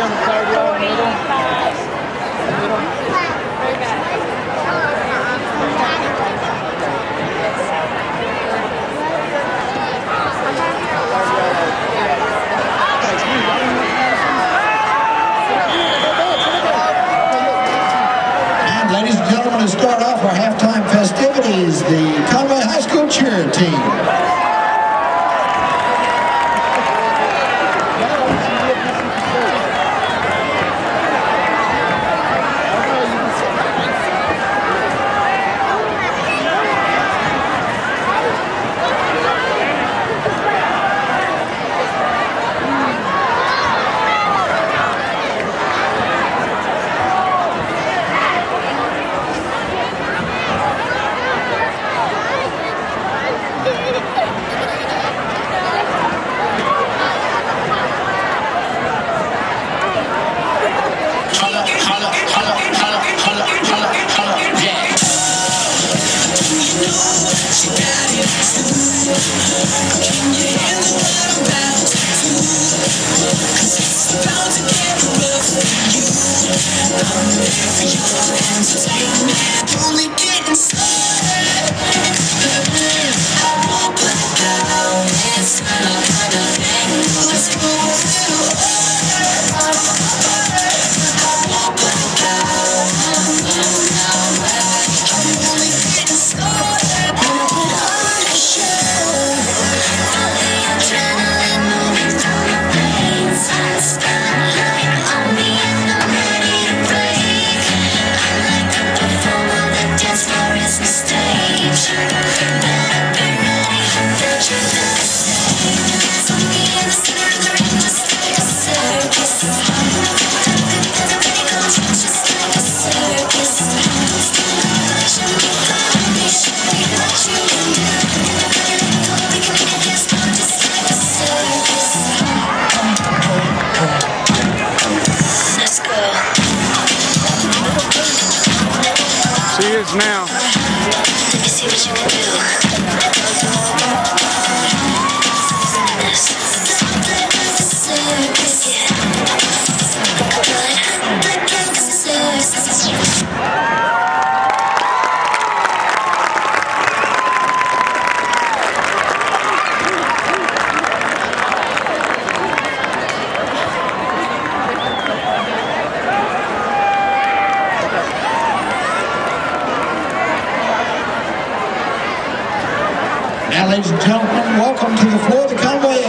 on the third row in the middle. And ladies and gentlemen, to start off our halftime festivities, the Conway High School cheer team. Bound to get rough you. I'm here for your entertainment. She is now. Now, ladies and gentlemen, welcome to the Florida Conway